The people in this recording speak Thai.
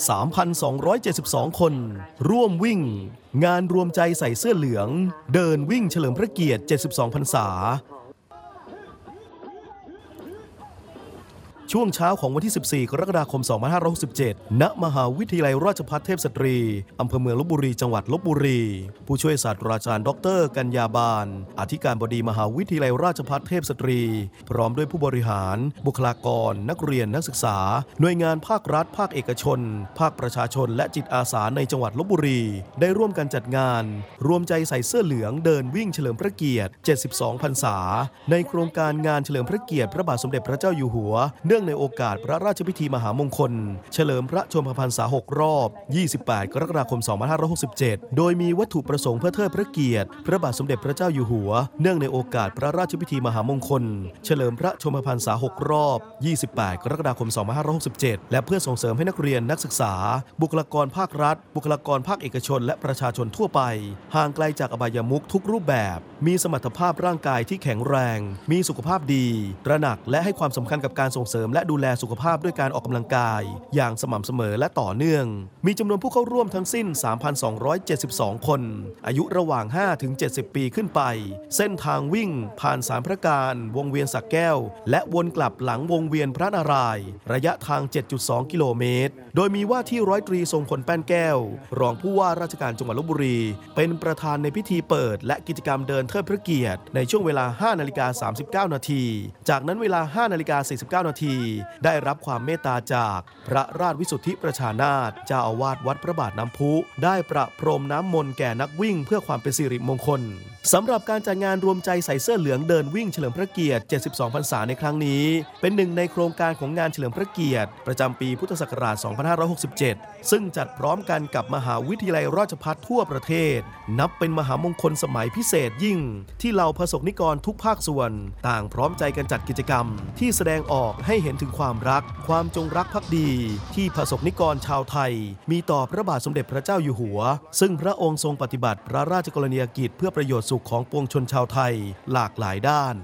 3,272 คน ร่วมวิ่ง งานรวมใจใส่เสื้อเหลือง เดินวิ่งเฉลิมพระเกียรติ 72 พรรษา ช่วงเช้าของวันที่ 14 กรกฎาคม 2567 ณ มหาวิทยาลัยราชภัฏเทพสตรี อำเภอเมืองลบบุรี จังหวัดลบบุรี ผู้ช่วยศาสตราจารย์ ดร กัญญาบาล อธิการบดีมหาวิทยาลัยราชภัฏเทพสตรี พร้อมด้วยผู้บริหาร บุคลากร นักเรียน นักศึกษา หน่วยงานภาครัฐ ภาคเอกชน ภาคประชาชน และจิตอาสาในจังหวัดลบบุรี ได้ร่วมกันจัดงาน รวมใจใส่เสื้อเหลือง เดินวิ่งเฉลิมพระเกียรติ 72 พรรษา ในโครงการงานเฉลิมพระเกียรติ พระบาทสมเด็จพระเจ้าอยู่หัว เนื่องในโอกาสพระราชพิธีมหามงคล เฉลิมพระชนมพรรษา 6 รอบ 28 กรกฎาคม 2567 โดยมีวัตถุประสงค์เพื่อเทิดพระเกียรติ พระบาทสมเด็จพระเจ้าอยู่หัว เนื่องในโอกาสพระราชพิธีมหามงคล เฉลิมพระชนมพรรษา 6 รอบ 28 กรกฎาคม 2567 และเพื่อส่งเสริมให้นักเรียนนักศึกษา บุคลากรภาครัฐ บุคลากรภาคเอกชน และประชาชนทั่วไป ห่างไกลจากอบายมุขทุกรูปแบบ มีสมรรถภาพร่างกายที่แข็งแรง มีสุขภาพดี ระหนักและให้ความสำคัญกับการส่งเสริมและดูแลสุขภาพด้วยการออกกำลังกาย อย่างสม่ำเสมอและต่อเนื่อง มีจำนวนผู้เข้าร่วมทั้งสิ้น 3,272 คน อายุระหว่าง 5-70 ปีขึ้นไป เส้นทางวิ่ง ผ่านสารพระการ วงเวียนสักแก้ว และวนกลับหลังวงเวียนพระนารายระยะทาง 7.2 กิโลเมตร โดยมีว่าที่ร้อยตรีทรงพลแป้นแก้ว รองผู้ว่าราชการจังหวัดลบบุรี เป็นประธานในพิธีเปิด และกิจกรรมเดินเทิดพระเกียรติ ในช่วงเวลา 5 นาฬิกา 39 นาที จากนั้นเวลา 5 นาฬิกา 49 นาทีได้รับความเมตตาจากพระราชวิสุทธิประชานาถเจ้าอาวาสวัดพระบาทน้ำพุ ได้ประพรมน้ำมนต์แก่นักวิ่งเพื่อความเป็นสิริมงคล สำหรับการจัดงานรวมใจใส่เสื้อเหลืองเดินวิ่งเฉลิมพระเกียรติ 72 พรรษาในครั้งนี้ เป็นหนึ่งในโครงการของงานเฉลิมพระเกียรติ ประจำปีพุทธศักราช 2567 ซึ่งจัดพร้อมกันกับมหาวิทยาลัยราชภัฏทั่วประเทศ นับเป็นมหามงคลสมัยพิเศษยิ่ง ที่เหล่าประสบนิกรทุกภาคส่วน ต่างพร้อมใจกันจัดกิจกรรม ที่แสดงออกให้เห็นถึงความรัก ความจงรักภักดี ที่ประสบนิกรชาวไทย มีต่อพระบาทสมเด็จพระเจ้าอยู่หัว ซึ่งพระองค์ทรงปฏิบัติพระราชกรณียกิจเพื่อประโยชน์สุขของปวงชนชาวไทยหลากหลายด้าน